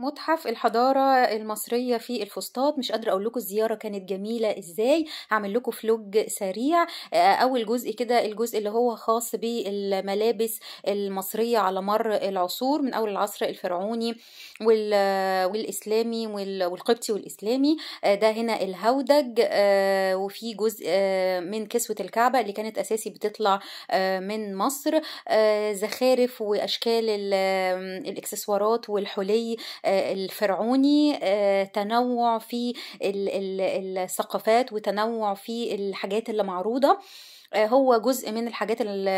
متحف الحضارة المصرية في الفسطاط. مش قادرة أقول لكم الزيارة كانت جميلة إزاي. هعمل لكم فلوج سريع. آه، أول جزء كده الجزء اللي هو خاص بالملابس المصرية على مر العصور من أول العصر الفرعوني وال- والإسلامي وال- والقبطي والإسلامي. آه، ده هنا الهودج. آه، وفي جزء من كسوة الكعبة اللي كانت أساسي بتطلع من مصر. زخارف وأشكال ال- الإكسسوارات والحلي الفرعوني آه، تنوع في ال- ال- الثقافات وتنوع في الحاجات اللي معروضة. آه، هو جزء من الحاجات ال-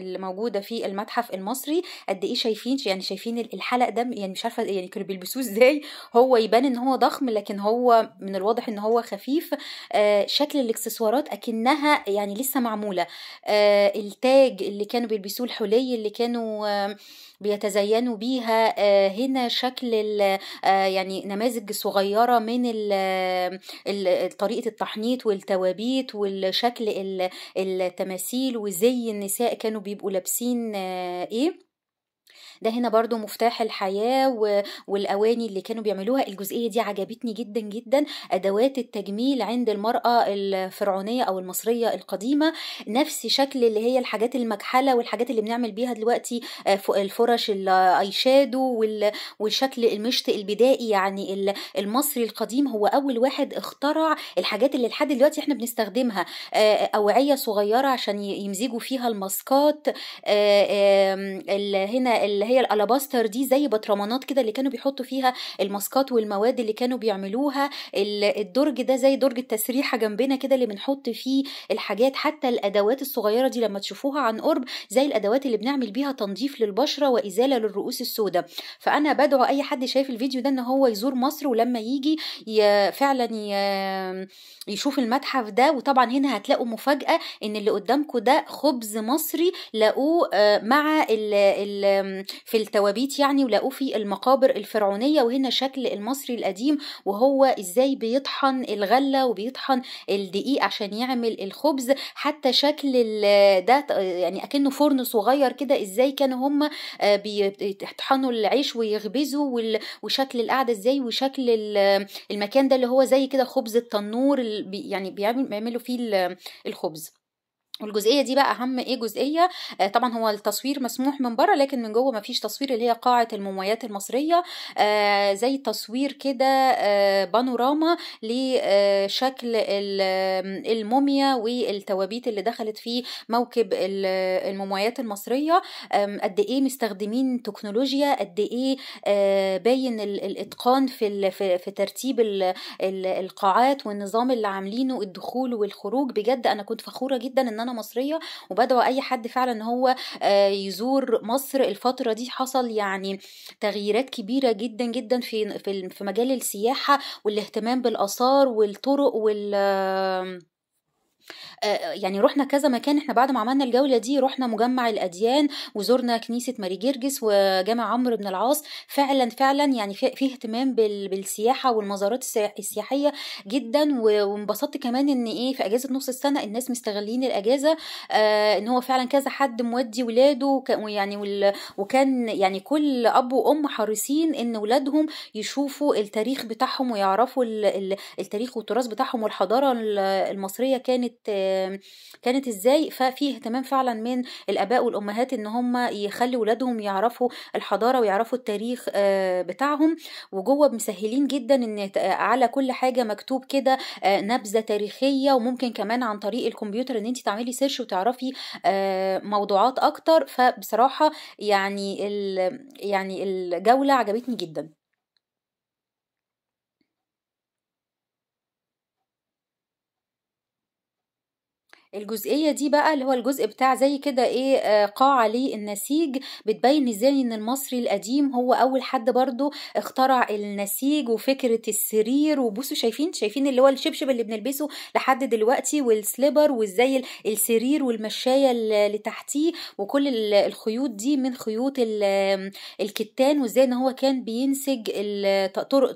اللي موجودة في المتحف المصري. قد إيه شايفين يعني شايفين الحلق ده يعني مش عارفة يعني كانوا بيلبسوه إزاي. هو يبان إن هو ضخم لكن هو من الواضح إن هو خفيف. آه، شكل الإكسسوارات أكنها يعني لسه معمولة. آه، التاج اللي كانوا بيلبسوه الحلي اللي كانوا آه، بيتزينوا بيها آه، هنا شكل آه، يعني نماذج صغيرة من طريقة التحنيط والتوابيت والشكل ال- التماثيل وزي النساء كانوا بيبقوا لابسين آه، إيه. ده هنا برضو مفتاح الحياة و- والأواني اللي كانوا بيعملوها. الجزئية دي عجبتني جدا جدا. أدوات التجميل عند المرأة الفرعونية أو المصرية القديمة. نفس شكل اللي هي الحاجات المكحلة والحاجات اللي بنعمل بيها دلوقتي آه، الفرش ال eye shadow وال- والشكل المشط البدائي. يعني ال- المصري القديم هو أول واحد اخترع الحاجات اللي لحد دلوقتي إحنا بنستخدمها. آه، أوعية صغيرة عشان ي- يمزجوا فيها الماسكات. آه، هنا اللي هي ال alabaster دي زي بطرمانات كده اللي كانوا بيحطوا فيها الماسكات والمواد اللي كانوا بيعملوها. ال- الدرج ده زي درج التسريحة جنبنا كده اللي بنحط فيه الحاجات حتى الأدوات الصغيرة دي لما تشوفوها عن قرب زي الأدوات اللي بنعمل بيها تنظيف للبشرة وإزالة للرؤوس السوداء. فأنا بدعو أي حد شايف الفيديو ده إن هو يزور مصر ولما يجي فعلا يشوف المتحف ده. وطبعا هنا هتلاقوا مفاجأة إن اللي قدامكم ده خبز مصري لقوه آه، مع في التوابيت يعني ولقوه في المقابر الفرعونية وهنا شكل المصري القديم وهو إزاي بيطحن الغلة وبيطحن الدقيق عشان يعمل الخبز. حتى شكل ده يعني أكنه فرن صغير كده إزاي كانوا هم آه، بيطحنوا العيش ويخبزوا وشكل القعدة إزاي وشكل ال- المكان ده اللي هو زي كده خبز التنور يعني بيعمل- بيعملوا فيه ال- الخبز. والجزئية دي بقى أهم إيه جزئية؟ آه طبعا هو التصوير مسموح من بره لكن من جوه مفيش تصوير اللي هي قاعة المومياوات المصرية. آه زي تصوير كده آه بانوراما لشكل ال- الموميا والتوابيت اللي دخلت في موكب ال- المومياوات المصرية. قد إيه مستخدمين تكنولوجيا قد إيه آه باين ال- الإتقان في في ترتيب ال- ال- القاعات والنظام اللي عاملينه الدخول والخروج. بجد أنا كنت فخورة جدا إن أنا مصرية وبدعو أي حد فعلا إن هو آه، يزور مصر الفترة دي حصل يعني تغييرات كبيرة جدا جدا في في مجال السياحة والاهتمام بالآثار والطرق وال يعني رحنا كذا مكان إحنا بعد ما عملنا الجولة دي رحنا مجمع الأديان وزورنا كنيسة ماري جرجس وجامع عمرو بن العاص. فعلا فعلا يعني في, اهتمام بال- بالسياحة والمزارات السيا- السياحية جدا وانبسطت كمان إن إيه في أجازة نص السنة الناس مستغلين الأجازة آه إن هو فعلا كذا حد مودي ولاده ويعني وكان يعني كل أب وأم حريصين إن ولادهم يشوفوا التاريخ بتاعهم ويعرفوا ال- ال- التاريخ والتراث بتاعهم والحضارة ال- المصرية كانت كانت إزاي؟ ففي اهتمام فعلا من الآباء والأمهات إن هم يخلي ولادهم يعرفوا الحضارة ويعرفوا التاريخ آه، بتاعهم. وجوه مسهلين جدا إن على كل حاجة مكتوب كده آه، نبذة تاريخية. وممكن كمان عن طريق الكمبيوتر إن انت تعملي سيرش وتعرفي آه، موضوعات أكتر. فبصراحة يعني ال- يعني الجولة عجبتني جدا. الجزئية دي بقى اللي هو الجزء بتاع زي كده إيه آه، قاعة للنسيج بتبين إزاي إن المصري القديم هو أول حد برضو اخترع النسيج وفكرة السرير وبصوا شايفين شايفين اللي هو الشبشب اللي بنلبسه لحد دلوقتي والسليبر وإزاي ال- السرير والمشاية اللي تحتيه وكل ال- الخيوط دي من خيوط ال- الكتان وإزاي إن هو كان بينسج طريقة